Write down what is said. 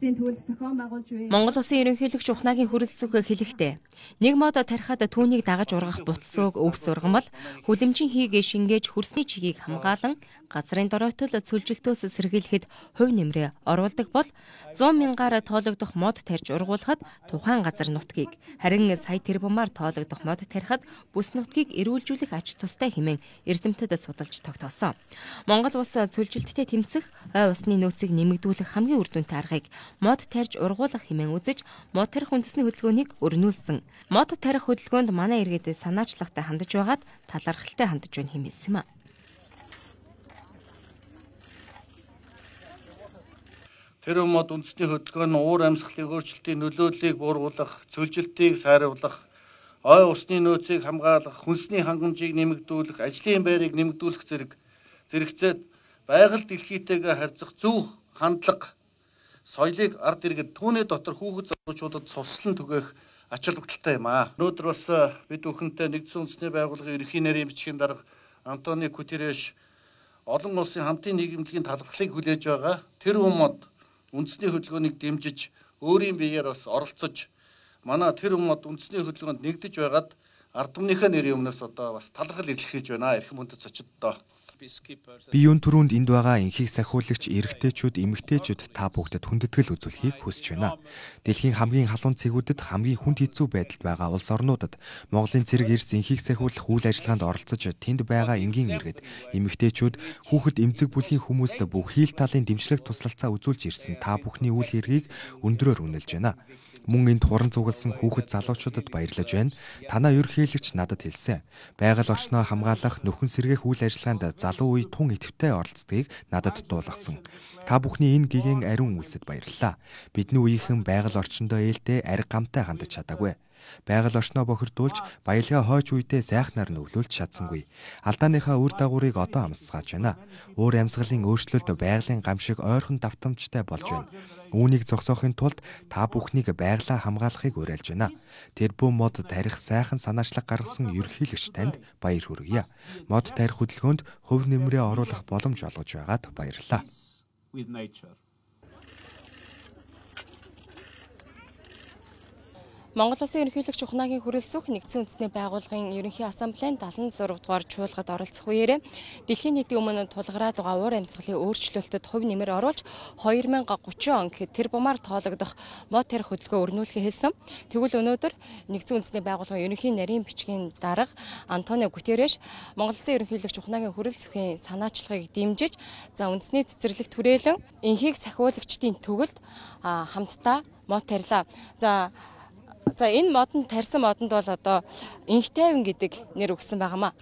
Монгол Улсын ерөнхийлөгч Ухнагийн хүрэлцэх хэлэхдээ нэг мод тарихад түүнийг дагаж ургах буцсууг өвс ургамал хүлэмжийн хийг шингээж хөрсний чигийг хамгаалan газрын доройтол цөлжилтөөс сэргийлэхэд хувь нэмрээ оруулдаг бол 100 мянгаар тоологдох мод тарьж ургуулхад тухайн газар нутгийг харин сая тэрбумаар тоологдох мод тарихад бүс нутгийг эрүүлжүүлэх ач тустай хэмээн эрдэмтэд судалж тогтоосон. Монгол улс цөлжилттэй тэмцэх ой усны нөөцийг нэмэгдүүлэх хамгийн үр дүнтэй аргыг мод тарьж ургуулах хэмээн үзэж мод тарих үндэсний хөдөлгөөнийг өрнүүлсэн. Мод тарих хөдөлгөөнд манай иргэд санаачлагтай хандж байгаад талархалтай хандж байна хэмээсэн юм а. Тэр мод үндэсний хөдөлгөөн нь уур амьсгалын өөрчлөлтийн нөлөөллийг бууруулах, цөлжилтийг сайруулах, ой усны нөөцийг хамгаалах, хүнсний хангамжийг нэмэгдүүлэх, ажлын байрыг нэмэгдүүлэх зэрэг зэрэгцээд байгаль дэлхийтэйгээ харьцах зөв хандлага соёлыг ард иргэд түүний дотор хүүхэд залуучуудад цуслан түгээх ач холбогдолтой юм аа. Өнөөдөр бас бид бүхэнтэй нэгдсэн үндэсний байгууллагын ерөнхий нарийн бичгийн дарга Антони Гутерреш олон улсын хамтын нийгэмлэгийн талархлыг хүлээж байгаа. Тэр хүмүүд үндэсний хөдөлгөөнийг дэмжиж өөрийн биеэр бас оролцож манай тэр хүмүүд үндэсний хөдөлгөөнд нэгдэж байгаад ард түмнийхээ нэрийн өмнөөс одоо бас талархал илэрхийлж байна. Эрхэм хүндэт зочдоо. Би юун түрүүнд энд байгаа инхийг сахиулагч эрэгтэйчүүд, эмэгтэйчүүд та бүгдэд хүндэтгэл үзүүлэхийг хүсэж байна. Дэлхийн хамгийн халуун цэгүүдэд хамгийн хүнд хэцүү байдалд байгаа улс орнуудад Монголын цэрэг эрс инхийг сахиулах үйл ажиллагаанд оролцож тэнд байгаа энгийн иргэд, эмэгтэйчүүд, хүүхэд эмзэг бүлийн хүмүүст бүх хийл талын дэмжлэг туслалцаа үзүүлж ирсэн та бүхний үйл хэргийг өндрөөр үнэлж байна мөн энд хуран цугалсан хүүхэд залуучуудад баярлаж байна. Танаа ерөнхийлөгч надад хэлсэн. Байгаль орчноо хамгаалах нөхөн сэргээх үйл ажиллагаанд залуу үе тун идэвхтэй оролцдгийг надад дуулгасан. Та бүхний энэ гигэн ариун үйлсэд баярлалаа. Бидний үеийнхэн байгаль орчиндөө ээлтэй ариг гамтай хандаж чадаагүй байгаль орчноо бохирдуулж баялгаа хойч үедээ сайхнаар нөвлүүлж чадсангүй. Алдааныхаа үр дагаврыг одоо амсгааж байна. Өөр амьсгалын өөрчлөлт байгалийн гамшиг ойрхон давтамжтай болж байна. Үүнийг зогсоохын тулд та бүхнийг байглаа хамгаалахыг уриалж байна. Тэрбүү мод тарих сайхан санаачлаг гаргасан ерөнхийлөгч танд баяр хүргье. Мод тарих хөдөлгөөнд хөв нэмрээ оруулах боломж олгож байгаад баярлалаа. Монгол Улсын ерөнхийлөгч Ухнагийн хүрэлцэх нэгдсэн үндэсний байгууллагын ерөнхий ассамблеийн 76 дугаар чуулгад оролцох үеэрээ дэлхийн нийтийн өмнө тулгараад байгаа уур амьсгалын өөрчлөлтөд хувь нэмэр оруулж 2030 он гэхэд тэр бумаар тоологдох мод тарих хөдөлгөөн өрнүүлэхээ хэлсэн. Тэгвэл өнөөдөр нэгдсэн үндэсний байгууллагын ерөнхий нарийн бичгийн дарга Антонио Гутерреш Монгол Улсын ерөнхийлөгч Ухнагийн хүрэлцэхийн санаачлагыг дэмжиж за үндэсний цэцэрлэг түрээлэн энхийг сахиулагчдын төгөлд хамтдаа мод тарилаа. За За энэ модонд тарьсан модонд бол одоо инх тайван гэдэг нэр өгсөн байгаамаа.